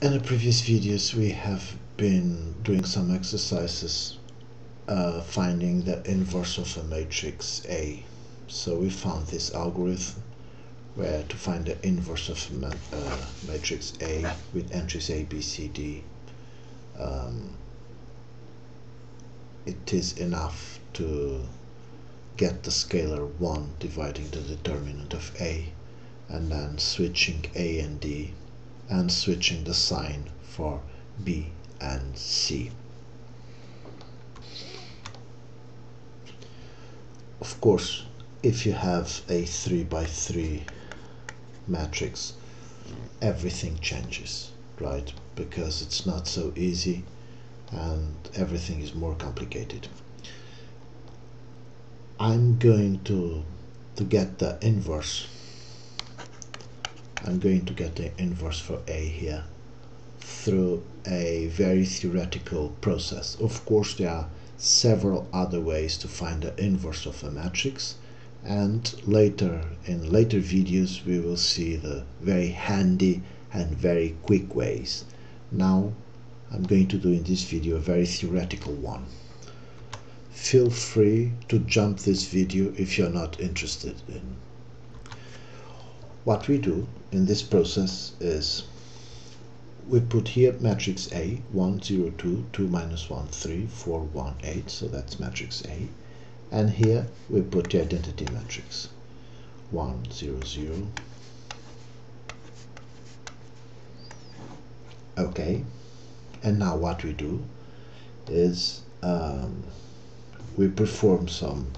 In the previous videos we have been doing some exercises uh, finding the inverse of a matrix A. So we found this algorithm where to find the inverse of ma uh, matrix A with entries A, B, C, D. Um, it is enough to get the scalar 1 dividing the determinant of A and then switching A and D and switching the sign for B and C. Of course, if you have a 3 by 3 matrix, everything changes, right? Because it's not so easy and everything is more complicated. I'm going to to get the inverse I'm going to get the inverse for A here through a very theoretical process. Of course, there are several other ways to find the inverse of a matrix and later in later videos we will see the very handy and very quick ways. Now I'm going to do in this video a very theoretical one. Feel free to jump this video if you're not interested in what we do in this process is we put here matrix A 1 0 2 2 minus 1 3 4 1 8 so that's matrix A. And here we put the identity matrix 1 0 0 okay and now what we do is um, we perform some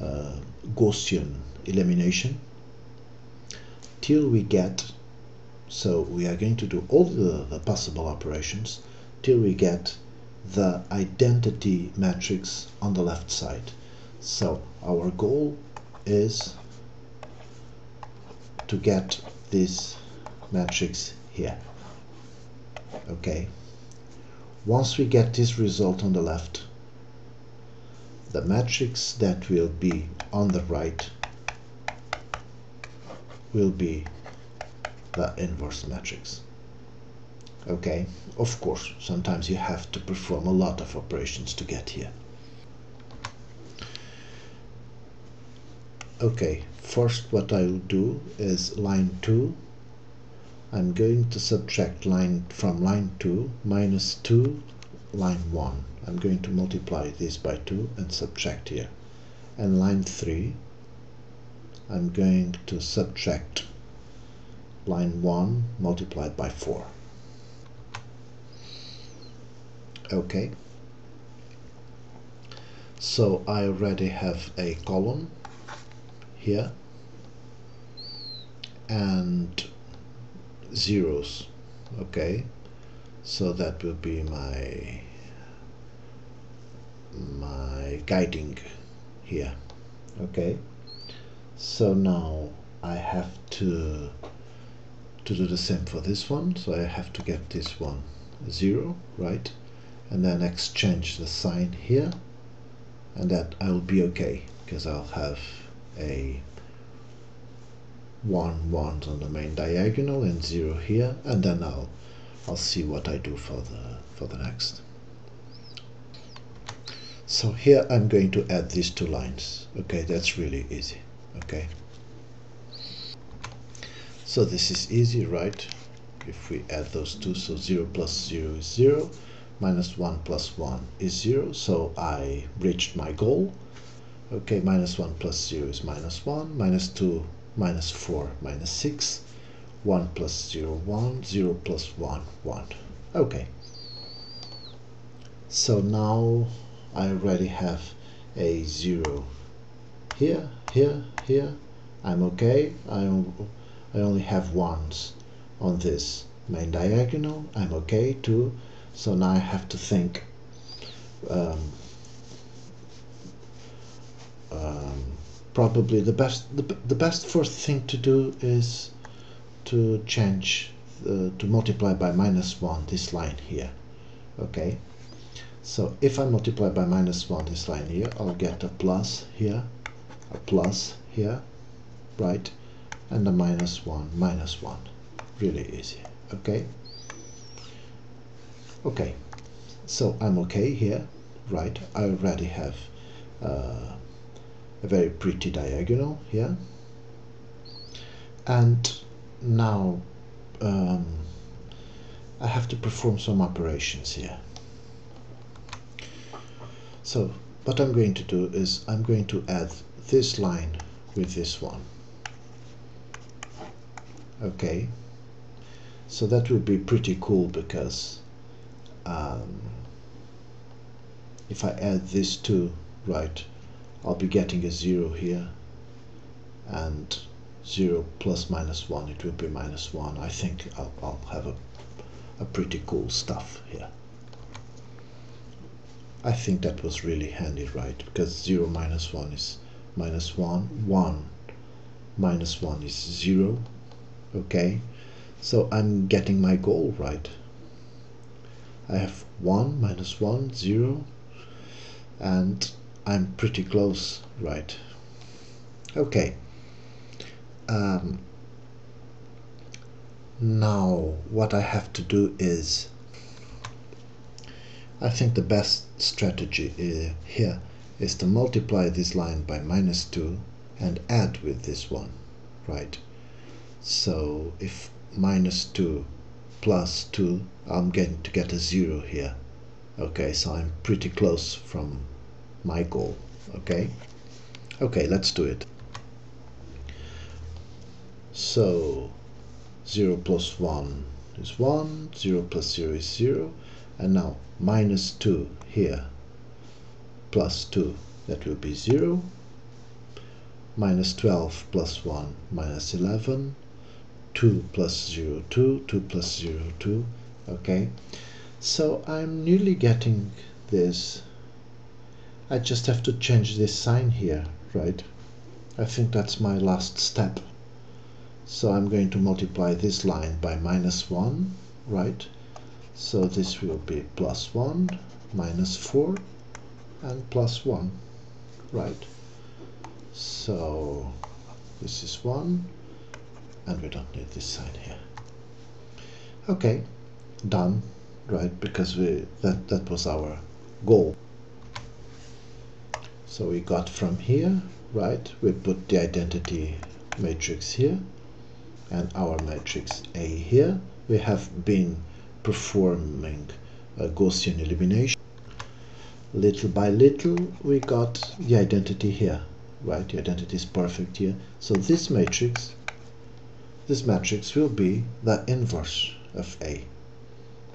uh, Gaussian elimination till we get so we are going to do all the, the possible operations till we get the identity matrix on the left side. So our goal is to get this matrix here. Okay? Once we get this result on the left the matrix that will be on the right will be the inverse matrix. Okay? Of course sometimes you have to perform a lot of operations to get here. Okay first what I will do is line 2 I'm going to subtract line from line 2 minus 2 line 1 I'm going to multiply this by 2 and subtract here. And line 3 I'm going to subtract line 1 multiplied by 4. Okay. So I already have a column here and zeros. Okay. So that will be my my guiding here. Okay so now I have to to do the same for this one. So I have to get this one zero right? And then exchange the sign here. And that I'll be okay because I'll have a 1 1 on the main diagonal and 0 here. And then I'll I'll see what I do for the for the next. So here I'm going to add these two lines. Okay that's really easy okay. So this is easy right? If we add those two so 0 plus 0 is 0 minus 1 plus 1 is 0 so I reached my goal. Okay minus 1 plus 0 is minus 1 minus 2 minus 4 minus 6 1 plus 0 1 0 plus 1 1 okay. So now I already have a 0 here here here. I'm okay. I'm, I only have ones on this main diagonal. I'm okay too. So now I have to think um, um, probably the best the, the best first thing to do is to change the, to multiply by minus 1 this line here. Okay? So if I multiply by minus 1 this line here I'll get a plus here a plus here right? And a minus 1 minus 1 really easy okay? Okay so I'm okay here right? I already have uh, a very pretty diagonal here. And now um, I have to perform some operations here. So what I'm going to do is I'm going to add this line with this one. Okay. So that would be pretty cool because um, if I add these two right I'll be getting a zero here and 0 plus minus 1 it will be minus 1 I think I'll, I'll have a, a pretty cool stuff here. I think that was really handy right because 0 minus 1 is minus 1 1 minus 1 is 0 okay? So I'm getting my goal right. I have 1 minus 1 0 and I'm pretty close right? Okay. Um, now what I have to do is I think the best strategy uh, here is to multiply this line by minus 2 and add with this one right? So if minus 2 plus 2 I'm going to get a 0 here. Okay so I'm pretty close from my goal okay? Okay let's do it. So 0 plus 1 is 1 0 plus 0 is 0 and now minus 2 here plus 2 that will be 0 minus 12 plus 1 minus 11 2 plus 0 2 2 plus 0 2 okay? So I'm nearly getting this. I just have to change this sign here right? I think that's my last step. So I'm going to multiply this line by minus 1 right? So this will be plus 1 minus 4 and plus 1 right? So this is 1 and we don't need this sign here. Okay done right? Because we that that was our goal. So we got from here right? We put the identity matrix here and our matrix A here. We have been performing a Gaussian elimination. Little by little we got the identity here, right? The identity is perfect here. So this matrix, this matrix will be the inverse of A,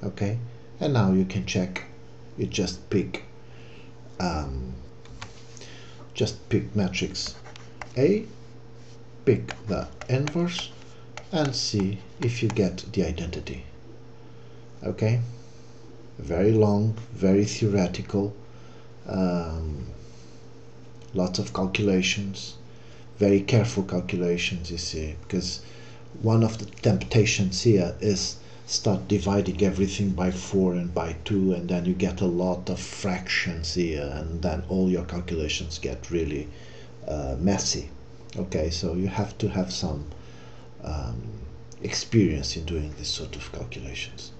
okay? And now you can check, you just pick, um, just pick matrix A, pick the inverse and see if you get the identity okay very long very theoretical um, lots of calculations very careful calculations you see because one of the temptations here is start dividing everything by 4 and by 2 and then you get a lot of fractions here and then all your calculations get really uh, messy. Okay so you have to have some um, experience in doing this sort of calculations